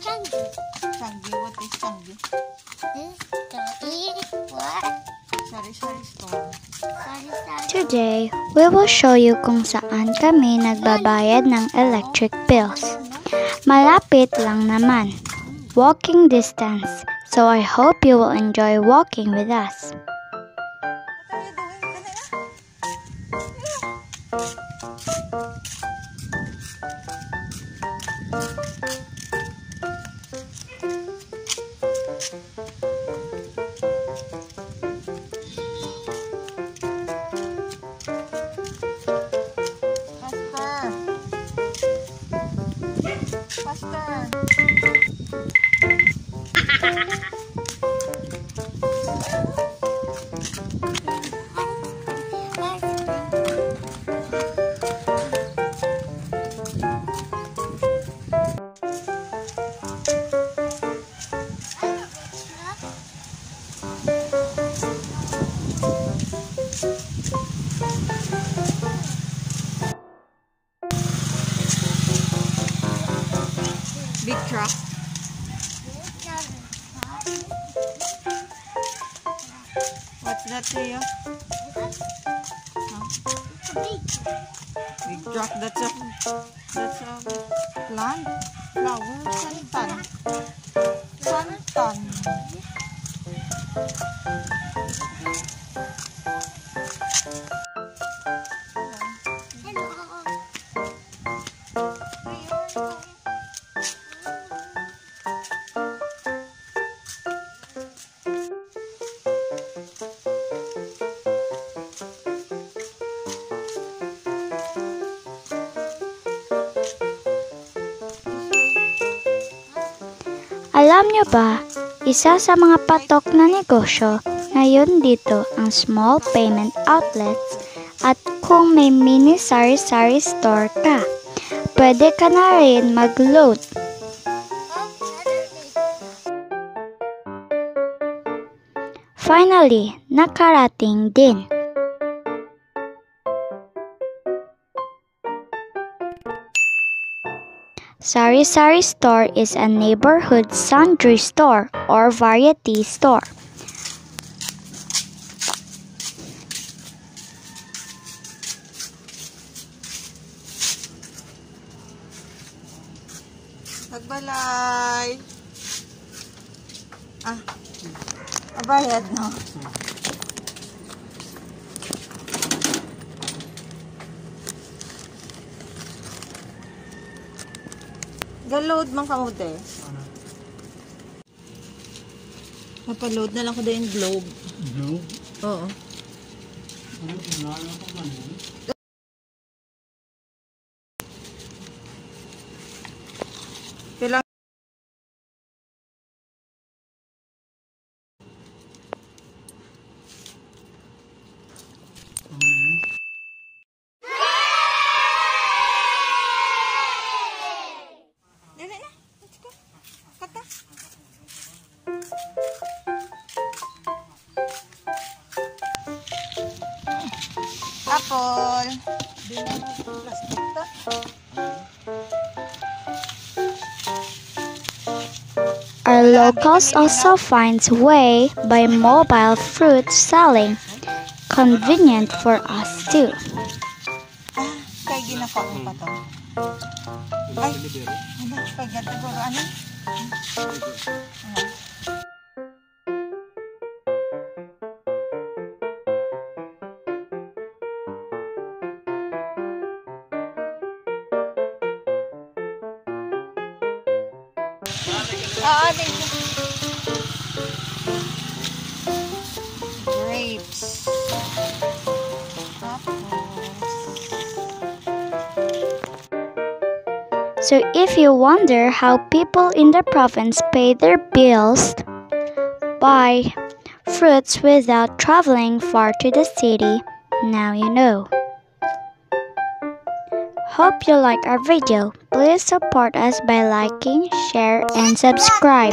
Changi. Changi, what is Changi? What? Sari-sari store. Sorry, sorry. Today, we will show you kung saan kami nagbabayad ng electric bills. Malapit lang naman. Walking distance. So I hope you will enjoy walking with us. Are you Big truck. What's that, Leo? We drop that up. That's a plant. Flower. Santan. Santan. Santan. Alam nyo ba, isa sa mga patok na negosyo ngayon dito ang small payment outlets at kung may mini sari-sari store ka, pwede ka na rin mag-load. Finally, nakarating din. Sari Sari Store is a neighborhood sundry store or variety store. Magbalay. Ah. Abayad, no? Gaload man ka mo eh. de. Mapaload na lang ko din yung globe. Blue? Oo. Ano, ano, ano, ano, ano, Apple. Plastic to. Our locals also finds way by mobile fruit selling. Convenient for us too. Ah, kay ginako ko pa to. Ay, ano, kay gatiguro, ano? Oo, thank you. Grapes. So if you wonder how people in the province pay their bills, buy fruits without traveling far to the city, now you know. Hope you like our video. Please support us by liking, share, and subscribe.